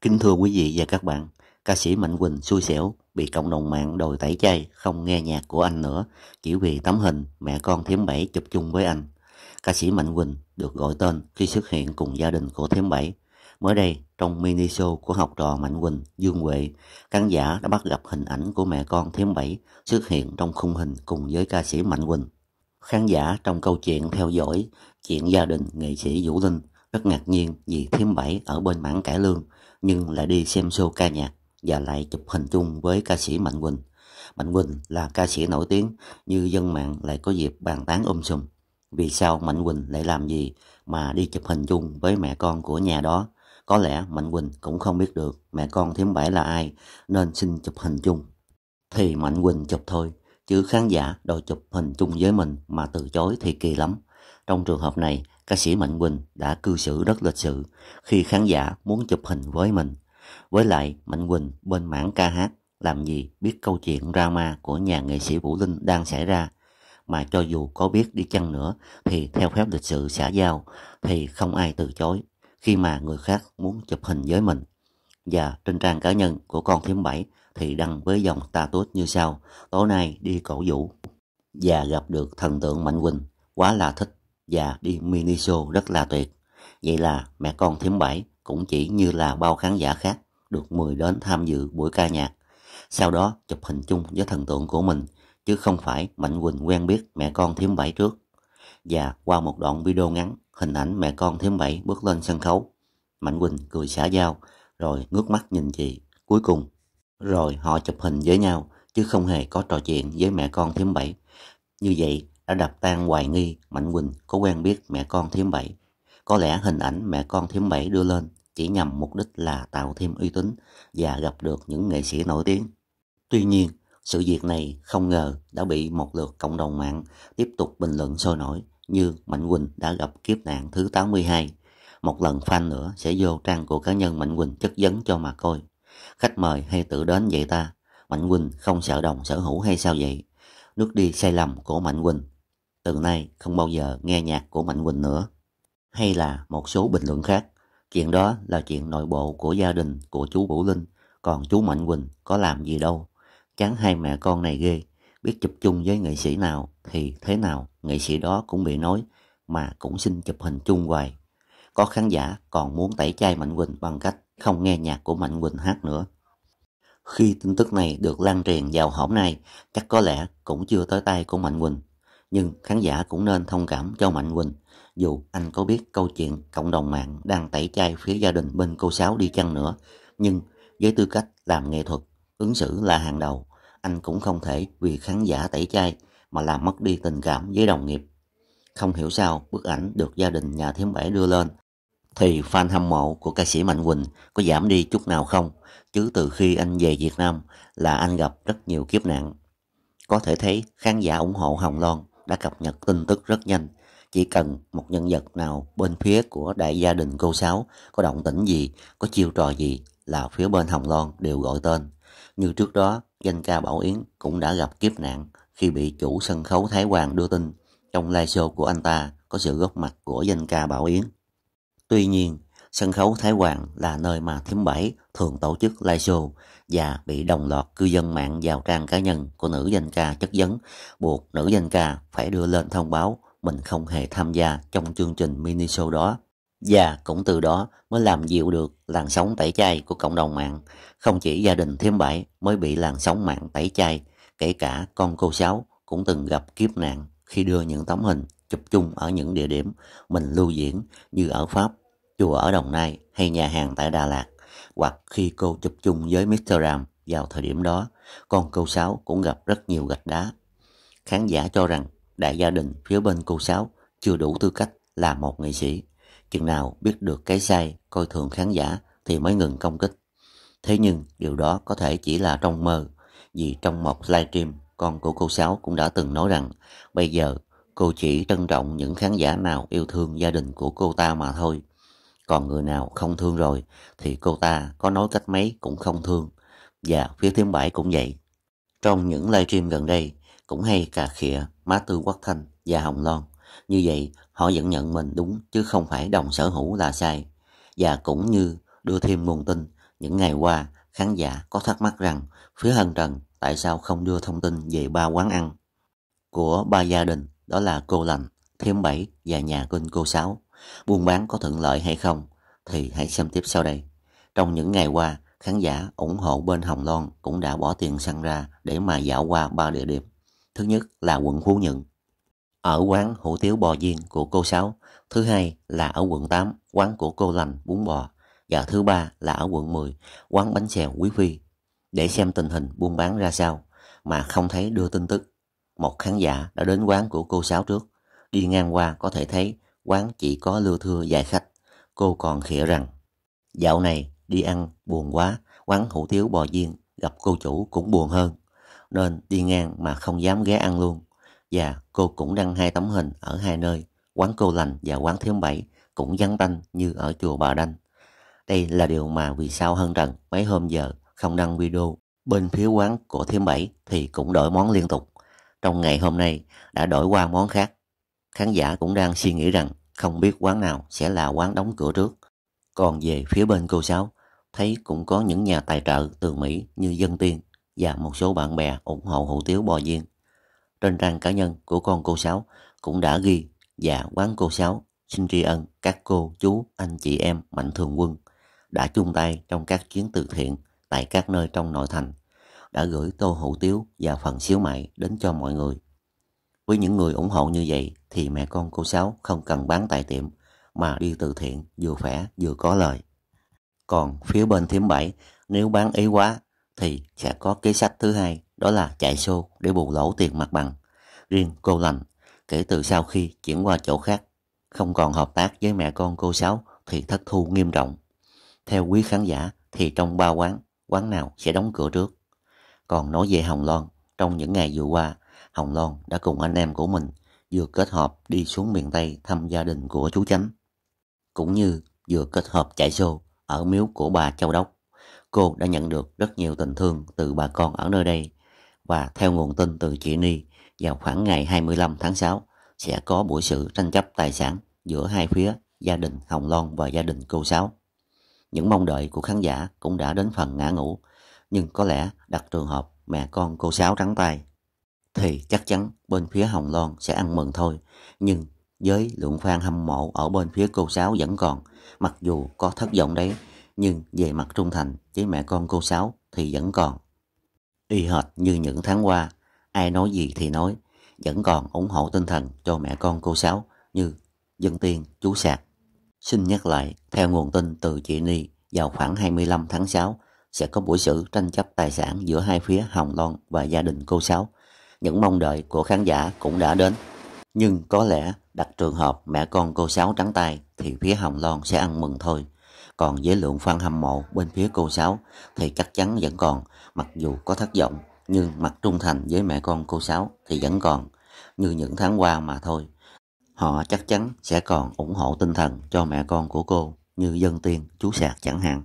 Kính thưa quý vị và các bạn, ca sĩ Mạnh Quỳnh xui xẻo bị cộng đồng mạng đòi tẩy chay không nghe nhạc của anh nữa chỉ vì tấm hình mẹ con Thiếm Bảy chụp chung với anh. Ca sĩ Mạnh Quỳnh được gọi tên khi xuất hiện cùng gia đình của Thiếm Bảy. Mới đây, trong mini show của học trò Mạnh Quỳnh, Dương Huệ, khán giả đã bắt gặp hình ảnh của mẹ con Thiếm Bảy xuất hiện trong khung hình cùng với ca sĩ Mạnh Quỳnh. Khán giả trong câu chuyện theo dõi chuyện gia đình nghệ sĩ Vũ Linh rất ngạc nhiên vì Thiếm Bảy ở bên mảng cải lương nhưng lại đi xem show ca nhạc và lại chụp hình chung với ca sĩ Mạnh Quỳnh. Mạnh Quỳnh là ca sĩ nổi tiếng như dân mạng lại có dịp bàn tán ôm sùm. Vì sao Mạnh Quỳnh lại làm gì mà đi chụp hình chung với mẹ con của nhà đó? Có lẽ Mạnh Quỳnh cũng không biết được mẹ con Thiếm Bảy là ai nên xin chụp hình chung. Thì Mạnh Quỳnh chụp thôi, chứ khán giả đòi chụp hình chung với mình mà từ chối thì kỳ lắm. Trong trường hợp này, ca sĩ Mạnh Quỳnh đã cư xử rất lịch sự khi khán giả muốn chụp hình với mình. Với lại, Mạnh Quỳnh bên mảng ca hát làm gì biết câu chuyện drama của nhà nghệ sĩ Vũ Linh đang xảy ra. Mà cho dù có biết đi chăng nữa thì theo phép lịch sự xã giao thì không ai từ chối khi mà người khác muốn chụp hình với mình. Và trên trang cá nhân của con thím bảy thì đăng với dòng ta tốt như sau Tối nay đi cổ vũ và gặp được thần tượng Mạnh Quỳnh quá là thích và đi mini show rất là tuyệt. Vậy là mẹ con thím bảy cũng chỉ như là bao khán giả khác được mời đến tham dự buổi ca nhạc. Sau đó chụp hình chung với thần tượng của mình chứ không phải Mạnh Quỳnh quen biết mẹ con thím bảy trước. Và qua một đoạn video ngắn, hình ảnh mẹ con thím bảy bước lên sân khấu. Mạnh Quỳnh cười xả dao rồi ngước mắt nhìn chị. Cuối cùng, rồi họ chụp hình với nhau chứ không hề có trò chuyện với mẹ con thím bảy. Như vậy đã đập tan hoài nghi Mạnh Quỳnh có quen biết mẹ con Thiếm Bảy. Có lẽ hình ảnh mẹ con Thiếm Bảy đưa lên chỉ nhằm mục đích là tạo thêm uy tín và gặp được những nghệ sĩ nổi tiếng. Tuy nhiên, sự việc này không ngờ đã bị một lượt cộng đồng mạng tiếp tục bình luận sôi nổi như Mạnh Quỳnh đã gặp kiếp nạn thứ 82. Một lần fan nữa sẽ vô trang của cá nhân Mạnh Quỳnh chất vấn cho mà coi. Khách mời hay tự đến vậy ta? Mạnh Quỳnh không sợ đồng sở hữu hay sao vậy? Nước đi sai lầm của Mạnh Quỳnh từ nay không bao giờ nghe nhạc của Mạnh Quỳnh nữa. Hay là một số bình luận khác, chuyện đó là chuyện nội bộ của gia đình của chú Vũ Linh, còn chú Mạnh Quỳnh có làm gì đâu. Chán hai mẹ con này ghê, biết chụp chung với nghệ sĩ nào thì thế nào nghệ sĩ đó cũng bị nói mà cũng xin chụp hình chung hoài. Có khán giả còn muốn tẩy chay Mạnh Quỳnh bằng cách không nghe nhạc của Mạnh Quỳnh hát nữa. Khi tin tức này được lan truyền vào hôm nay, chắc có lẽ cũng chưa tới tay của Mạnh Quỳnh nhưng khán giả cũng nên thông cảm cho Mạnh Quỳnh. Dù anh có biết câu chuyện cộng đồng mạng đang tẩy chay phía gia đình bên cô Sáu đi chăng nữa, nhưng với tư cách làm nghệ thuật, ứng xử là hàng đầu, anh cũng không thể vì khán giả tẩy chay mà làm mất đi tình cảm với đồng nghiệp. Không hiểu sao bức ảnh được gia đình nhà thiếm bảy đưa lên, thì fan hâm mộ của ca sĩ Mạnh Quỳnh có giảm đi chút nào không? Chứ từ khi anh về Việt Nam là anh gặp rất nhiều kiếp nạn. Có thể thấy khán giả ủng hộ Hồng Loan đã cập nhật tin tức rất nhanh. Chỉ cần một nhân vật nào bên phía của đại gia đình cô Sáu có động tĩnh gì, có chiêu trò gì là phía bên Hồng Loan đều gọi tên. Như trước đó, danh ca Bảo Yến cũng đã gặp kiếp nạn khi bị chủ sân khấu Thái Hoàng đưa tin trong live show của anh ta có sự góp mặt của danh ca Bảo Yến. Tuy nhiên, sân khấu Thái Hoàng là nơi mà Thiếm Bảy thường tổ chức live show và bị đồng loạt cư dân mạng vào trang cá nhân của nữ danh ca chất vấn, buộc nữ danh ca phải đưa lên thông báo mình không hề tham gia trong chương trình mini show đó. Và cũng từ đó mới làm dịu được làn sóng tẩy chay của cộng đồng mạng. Không chỉ gia đình Thiếm Bảy mới bị làn sóng mạng tẩy chay, kể cả con cô Sáu cũng từng gặp kiếp nạn khi đưa những tấm hình chụp chung ở những địa điểm mình lưu diễn như ở Pháp, chùa ở Đồng Nai hay nhà hàng tại Đà Lạt hoặc khi cô chụp chung với Mr. Ram vào thời điểm đó, con cô Sáu cũng gặp rất nhiều gạch đá. Khán giả cho rằng đại gia đình phía bên cô Sáu chưa đủ tư cách là một nghệ sĩ. Chừng nào biết được cái sai, coi thường khán giả thì mới ngừng công kích. Thế nhưng điều đó có thể chỉ là trong mơ, vì trong một livestream con của cô Sáu cũng đã từng nói rằng bây giờ cô chỉ trân trọng những khán giả nào yêu thương gia đình của cô ta mà thôi. Còn người nào không thương rồi thì cô ta có nói cách mấy cũng không thương. Và phía thiên bãi cũng vậy. Trong những livestream gần đây cũng hay cà khịa Má Tư Quốc Thanh và Hồng Loan. Như vậy họ vẫn nhận mình đúng chứ không phải đồng sở hữu là sai. Và cũng như đưa thêm nguồn tin Những ngày qua, khán giả có thắc mắc rằng phía Hân Trần tại sao không đưa thông tin về ba quán ăn của ba gia đình đó là cô Lành, thêm Bảy và nhà kinh cô Sáu. Buôn bán có thuận lợi hay không thì hãy xem tiếp sau đây. Trong những ngày qua, khán giả ủng hộ bên Hồng Loan cũng đã bỏ tiền săn ra để mà dạo qua ba địa điểm. Thứ nhất là quận Phú Nhuận, ở quán hủ tiếu bò viên của cô Sáu. Thứ hai là ở quận 8, quán của cô Lành bún bò. Và thứ ba là ở quận 10, quán bánh xèo Quý Phi. Để xem tình hình buôn bán ra sao mà không thấy đưa tin tức. Một khán giả đã đến quán của cô Sáu trước. Đi ngang qua có thể thấy quán chỉ có lưa thưa vài khách. Cô còn khịa rằng Dạo này đi ăn buồn quá, quán hủ tiếu bò viên gặp cô chủ cũng buồn hơn. Nên đi ngang mà không dám ghé ăn luôn. Và cô cũng đăng hai tấm hình ở hai nơi, quán cô lành và quán thiếm bảy cũng vắng tanh như ở chùa Bà Đanh. Đây là điều mà vì sao Hân Trần mấy hôm giờ không đăng video. Bên phía quán của Thiếm Bảy thì cũng đổi món liên tục. Trong ngày hôm nay đã đổi qua món khác. Khán giả cũng đang suy nghĩ rằng không biết quán nào sẽ là quán đóng cửa trước. Còn về phía bên cô Sáu, thấy cũng có những nhà tài trợ từ Mỹ như Dân Tiên và một số bạn bè ủng hộ hủ tiếu bò viên. Trên trang cá nhân của con cô Sáu cũng đã ghi và quán cô Sáu xin tri ân các cô, chú, anh chị em mạnh thường quân đã chung tay trong các chuyến từ thiện tại các nơi trong nội thành, đã gửi tô hủ tiếu và phần xíu mại đến cho mọi người. Với những người ủng hộ như vậy thì mẹ con cô Sáu không cần bán tại tiệm mà đi từ thiện vừa khỏe vừa có lời. Còn phía bên thím bảy nếu bán ý quá thì sẽ có kế sách thứ hai đó là chạy xô để bù lỗ tiền mặt bằng. Riêng cô lành kể từ sau khi chuyển qua chỗ khác không còn hợp tác với mẹ con cô Sáu thì thất thu nghiêm trọng. Theo quý khán giả thì trong ba quán, quán nào sẽ đóng cửa trước. Còn nói về Hồng Loan, trong những ngày vừa qua, Hồng Loan đã cùng anh em của mình vừa kết hợp đi xuống miền Tây thăm gia đình của chú Chánh, cũng như vừa kết hợp chạy xô ở miếu của bà Châu Đốc. Cô đã nhận được rất nhiều tình thương từ bà con ở nơi đây và theo nguồn tin từ chị Ni vào khoảng ngày 25 tháng 6 sẽ có buổi sự tranh chấp tài sản giữa hai phía gia đình Hồng Loan và gia đình cô Sáu. Những mong đợi của khán giả cũng đã đến phần ngã ngủ, nhưng có lẽ đặt trường hợp mẹ con cô Sáu trắng tay thì chắc chắn bên phía Hồng Loan sẽ ăn mừng thôi. Nhưng với lượng fan hâm mộ ở bên phía cô Sáu vẫn còn, mặc dù có thất vọng đấy, nhưng về mặt trung thành với mẹ con cô Sáu thì vẫn còn. Y hệt như những tháng qua, ai nói gì thì nói, vẫn còn ủng hộ tinh thần cho mẹ con cô Sáu như Dân Tiên, chú Sạc. Xin nhắc lại, theo nguồn tin từ chị Ni, vào khoảng 25 tháng 6 sẽ có buổi xử tranh chấp tài sản giữa hai phía Hồng Loan và gia đình cô Sáu. Những mong đợi của khán giả cũng đã đến. Nhưng có lẽ đặt trường hợp mẹ con cô Sáu trắng tay thì phía Hồng Loan sẽ ăn mừng thôi. Còn với lượng fan hâm mộ bên phía cô Sáu thì chắc chắn vẫn còn, mặc dù có thất vọng, nhưng mặt trung thành với mẹ con cô Sáu thì vẫn còn, như những tháng qua mà thôi. Họ chắc chắn sẽ còn ủng hộ tinh thần cho mẹ con của cô như dân tiên, chú sạc chẳng hạn.